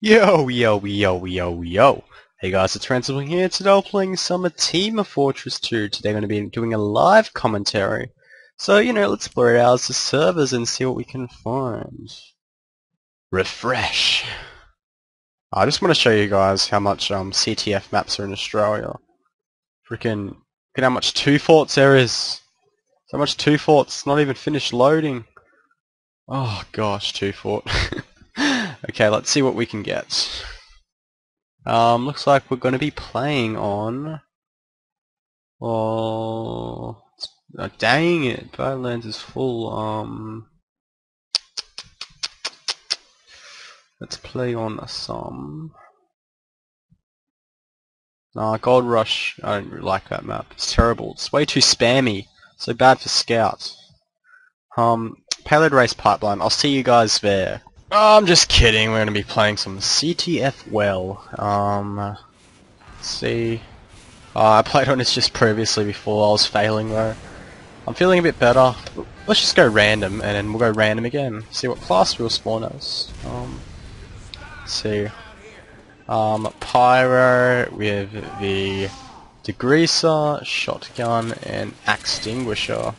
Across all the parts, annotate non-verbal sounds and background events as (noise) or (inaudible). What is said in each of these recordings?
Yo, yo, yo, yo, yo. Hey guys, it's Ransom here. Today we're playing some Team of Fortress 2. Today I'm going to be doing a live commentary. So, you know, let's explore out the servers and see what we can find. Refresh. I just want to show you guys how much um, CTF maps are in Australia. Freaking, look at how much two forts there is. So much two forts, not even finished loading. Oh gosh, two fort. (laughs) okay, let's see what we can get. Um, looks like we're going to be playing on... Oh, oh dang it, Badlands is full. Um, let's play on some... Nah, Gold Rush, I don't really like that map. It's terrible. It's way too spammy. So bad for scouts. Um, Payload Race Pipeline. I'll see you guys there. Oh, I'm just kidding. We're going to be playing some CTF well. Um, see. Oh, I played on this just previously before. I was failing though. I'm feeling a bit better. Let's just go random, and then we'll go random again. See what class we'll spawn as. Um, see. Um, Pyro with the Degreaser, Shotgun, and Extinguisher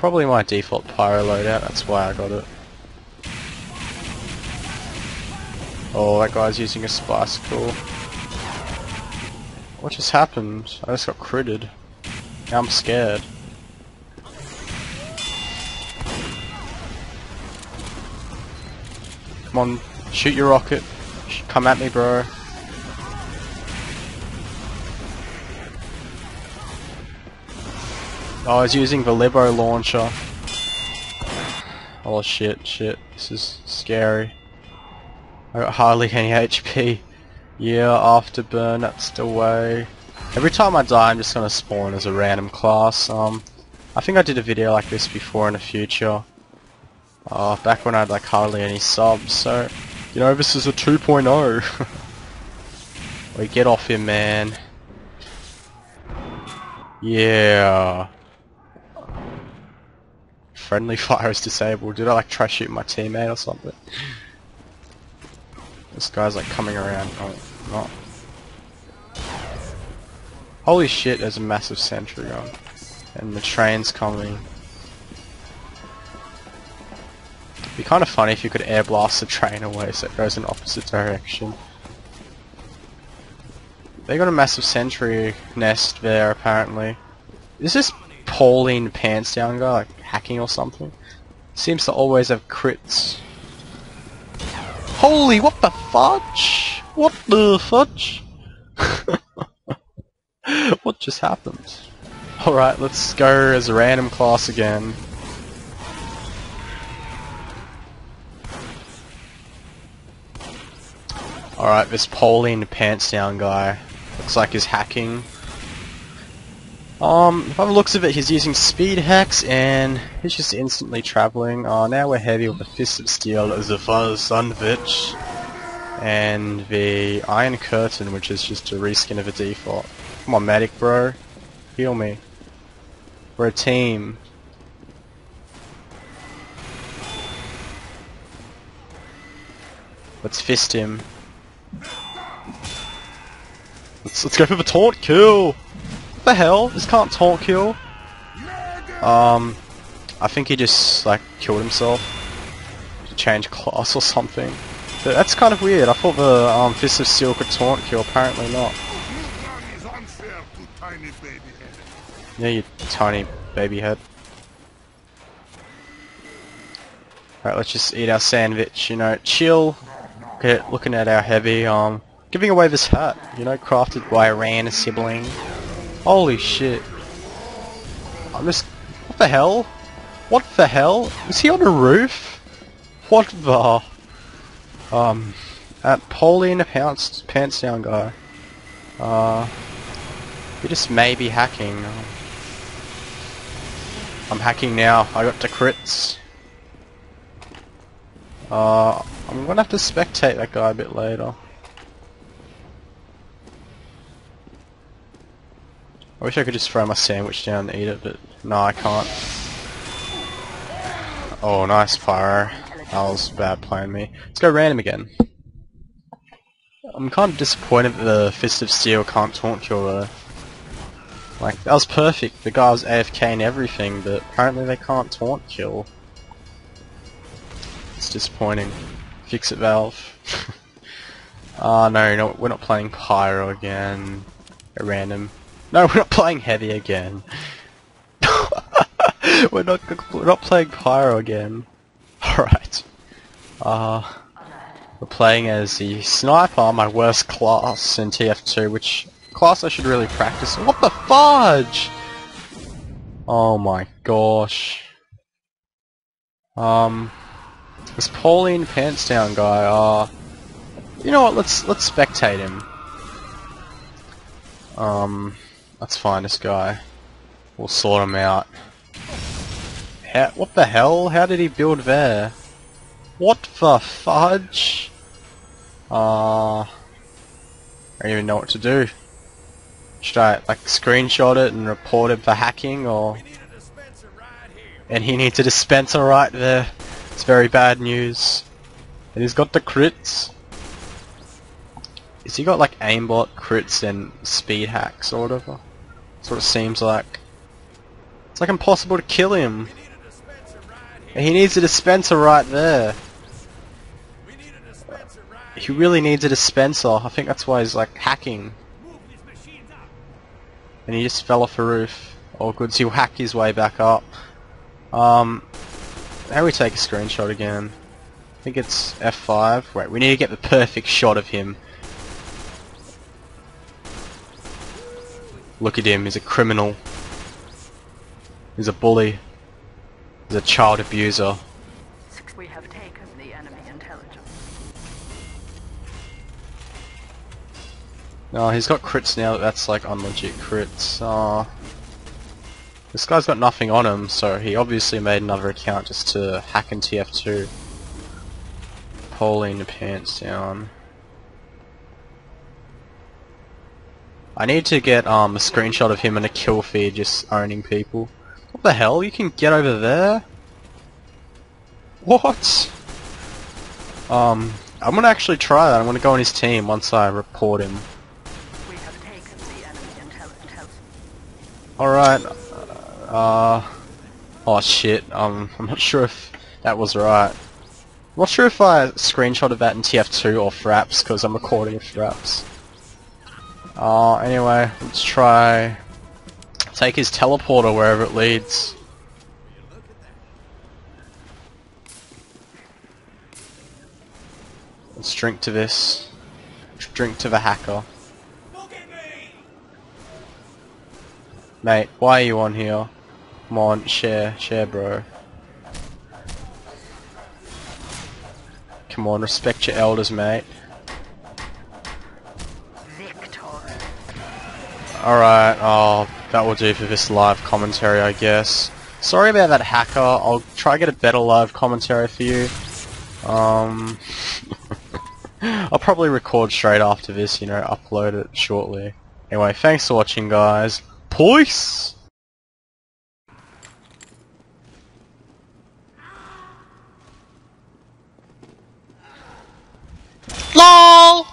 probably my default pyro loadout, that's why I got it. Oh, that guy's using a Spy-cicle. What just happened? I just got critted. Now I'm scared. Come on, shoot your rocket. Come at me, bro. I was using the Liberty Launcher. Oh shit, shit. This is scary. I got hardly any (laughs) HP. Yeah, afterburn, that's the way. Every time I die, I'm just gonna spawn as a random class. Um, I think I did a video like this before in the future. Uh, back when I had like hardly any subs, so, you know, this is a 2.0. (laughs) we get off him, man. Yeah. Friendly (laughs) fire is disabled. Did I like try shooting my teammate or something? This guy's like coming around. Oh, not. Holy shit, there's a massive sentry on. And the train's coming. It'd be kind of funny if you could air blast the train away so it goes in opposite direction. They got a massive sentry nest there apparently. Is this Pauline Pants Down guy like hacking or something? Seems to always have crits. Holy, what the fudge? What the fudge? (laughs) what just happened? Alright, let's go as a random class again. Alright, this Pauline Pants Down guy looks like he's hacking. Um, by the looks of it, he's using speed hacks, and he's just instantly traveling. Uh, now we're heavy with the Fist of Steel as Sandvich, and the Iron Curtain, which is just a reskin of a default. Come on, medic, bro. Heal me. We're a team. Let's fist him. Let's, let's go for the taunt kill! The hell? This can't taunt kill. Um, I think he just like killed himself change class or something. But that's kind of weird. I thought the um, Fist of Steel could taunt kill. Apparently not. Yeah, you tiny baby head. Alright, let's just eat our sandwich, you know, chill. Look looking at our heavy, um, giving away this hat, you know, crafted by a ransibling. Holy shit. I'm just... What the hell? What the hell? Is he on a roof? What the... Um... At Pauline Pants, Pants Down guy. Uh... He just may be hacking. I'm hacking now. I got the crits. Uh, I'm gonna have to spectate that guy a bit later. I wish I could just throw my sandwich down and eat it, but no, I can't. Oh, nice pyro. That was bad playing me. Let's go random again. I'm kind of disappointed that the Fist of Steel can't taunt kill though. Like, that was perfect. The guy was AFK and everything, but apparently they can't taunt kill. It's disappointing. Fix it, Valve. (laughs) Ah, uh, no, no, we're not playing Pyro again. At random. (laughs) No, we're not playing Heavy again. (laughs) we're not we're not playing Pyro again. (laughs) Alright. Uh, we're playing as the Sniper, my worst class in TF2, which class I should really practice. What the fudge? Oh my gosh. Um, this Pauline Pants Down guy, uh, you know what? Let's let's spectate him. Um, let's find this guy. We'll sort him out. How, what the hell? How did he build there? What the fudge? Uh, I don't even know what to do. Should I like screenshot it and report him for hacking or? And he needs a dispenser right there. It's very bad news. And he's got the crits. Is he got like aimbot, crits, and speed hacks or whatever? That's what it seems like. It's like impossible to kill him. And he needs a dispenser right there. He really needs a dispenser. I think that's why he's like hacking. And he just fell off a roof. All good, so he'll hack his way back up. Um, how we take a screenshot again? I think it's F5. Wait, we need to get the perfect shot of him. Look at him, he's a criminal. He's a bully. He's a child abuser. We have taken the enemy intelligence. No, he's got crits now, that's like unlegit crits. Uh, this guy's got nothing on him, so he obviously made another account just to hack in TF2. Pulling the pants down. I need to get um, a screenshot of him in a kill feed just owning people. What the hell? You can get over there? What? Um, I'm gonna actually try that. I'm gonna go on his team once I report him. Alright. Uh, oh shit. Um, (laughs) I'm not sure if that was right. I'm not sure if I screenshotted that in TF2 or Fraps because I'm recording Fraps. Uh, anyway, let's try take his teleporter wherever it leads. Let's drink to this. Drink to the hacker. Mate, why are you on here? Come on, share, share bro. Come on, respect your elders, mate. Alright, oh, that will do for this live commentary, I guess. Sorry about that hacker, I'll try to get a better live commentary for you. Um, (laughs) I'll probably record straight after this, you know, upload it shortly. Anyway, thanks for watching, guys. Peace! LOL!